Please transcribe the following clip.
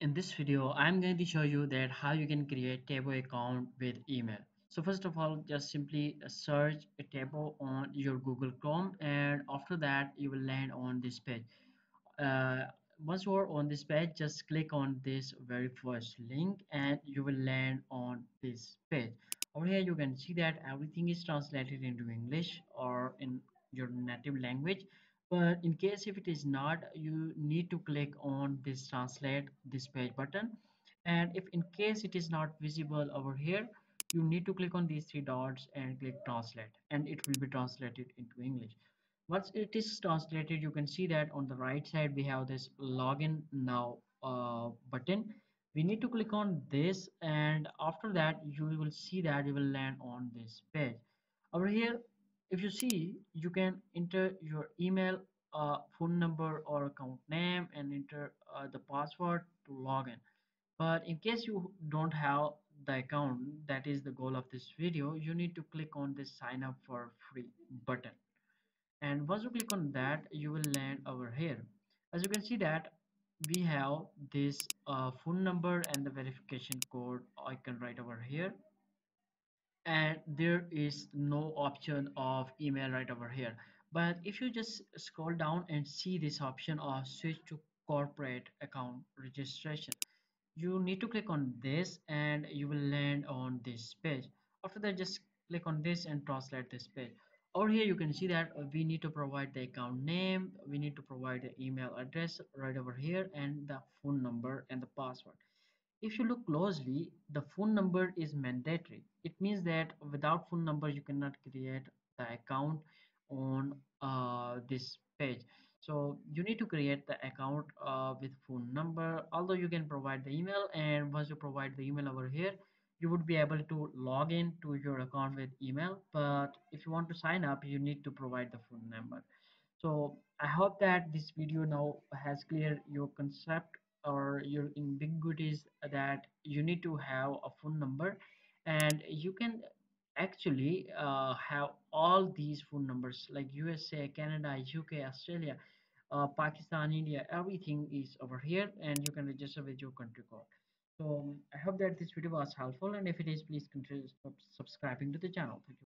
In this video, I'm going to show you that how you can create Taobao account with email. So first of all, just simply search a Taobao on your Google Chrome and after that you will land on this page. Uh, once you are on this page, just click on this very first link and you will land on this page. Over here you can see that everything is translated into English or in your native language but in case if it is not you need to click on this translate this page button. And if in case it is not visible over here you need to click on these three dots and click translate and it will be translated into english. Once it is translated you can see that on the right side we have this login now uh, button. We need to click on this and after that you will see that you will land on this page. Over here if you see you can enter your email uh, phone number or account name and enter uh, the password to log in. But in case you don't have the account that is the goal of this video you need to click on this sign up for free button. And once you click on that you will land over here. As you can see that we have this uh, phone number and the verification code icon right over here and there is no option of email right over here. But if you just scroll down and see this option of switch to corporate account registration you need to click on this and you will land on this page. After that just click on this and translate this page. Over here you can see that we need to provide the account name we need to provide the email address right over here and the phone number and the password if you look closely the phone number is mandatory. It means that without phone number you cannot create the account on uh, this page. So you need to create the account uh, with phone number. Although you can provide the email and once you provide the email over here you would be able to log in to your account with email. But if you want to sign up you need to provide the phone number. So i hope that this video now has cleared your concept or your in big that you need to have a phone number. And you can actually uh, have all these phone numbers like usa canada uk australia uh, pakistan india everything is over here and you can register with your country code. So i hope that this video was helpful and if it is please consider subscribing to the channel. Thank you